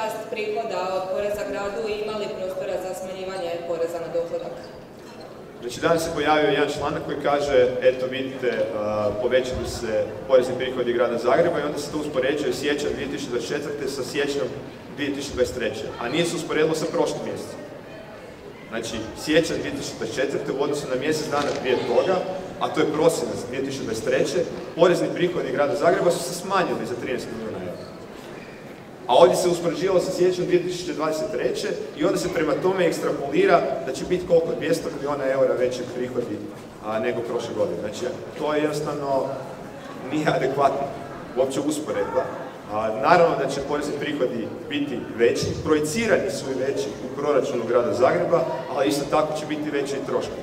rast prihoda od poreza gradu i imali prostora za smanjivanje poreza na dohodak? Znači danas se pojavio jedan članak koji kaže, eto vidite, povećali se porezni prihodi grada Zagreba i onda se to uspoređuje sjećan 2024. sa siječnjom 2023. A nije se usporedilo sa prošlim mjesecom. Znači, sjećan 2024. u odnosu na mjesec dana prije toga, a to je prosinac 2023. porezni prihodi grada Zagreba su se smanjili za 13 milijuna. A ovdje se uspoređivalo sa sjećom 2023. i onda se prema tome ekstrapolira da će biti koliko? 200 milijuna eura veći prihodi nego prošle godine. Znači, to je jednostavno nije adekvatno uopće usporedba. A, naravno da će porezni prihodi biti veći, projicirani su i veći u proračunu grada Zagreba, ali isto tako će biti veći i troškovi.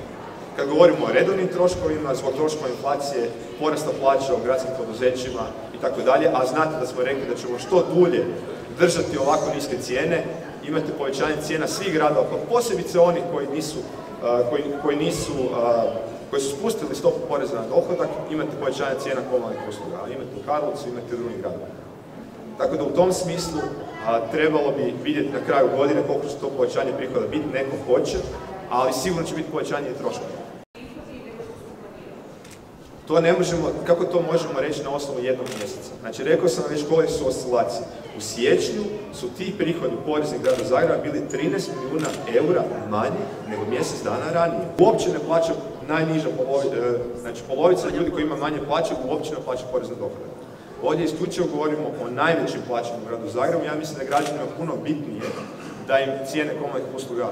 Kad govorimo o redovnim troškovima, zbog troškova inflacije, porasta plaća u gradskim poduzećima i tako dalje, a znate da smo rekli da ćemo što dulje držati ovako niske cijene, imate povećanje cijena svih gradova, pa posebice onih koji nisu, koji, koji nisu koji su spustili stopu poreza na dohodak, imate povećanje cijena komunalnih usluga, imate u Karlovcu, imate u drugim gradovima. Tako da u tom smislu trebalo bi vidjeti na kraju godine koliko će to povećanje prihoda biti, neko hoće, ali sigurno će biti povećanje i troškova. To ne možemo, kako to možemo reći na osnovu jednog mjeseca? Znači, rekao sam već koje su oscilacije. U siječnju su ti prihodi poreznih grada Zagreba bili 13 milijuna eura manje nego mjesec dana ranije. Uopće ne plaća najniža polovica, e, znači polovica ljudi koji ima manje plaće uopće ne plaća porez na dohodak. Ovdje isključivo govorimo o najvećim plaćama u gradu Zagrebu. Ja mislim da građanima puno bitnije da im cijene komunalnih usluga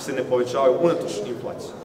se ne povećavaju unatoč inflaciji.